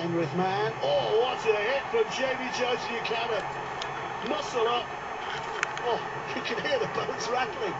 Man. Oh, what a hit from Jamie Jones Buchanan. Muscle up. Oh, you can hear the boats rattling.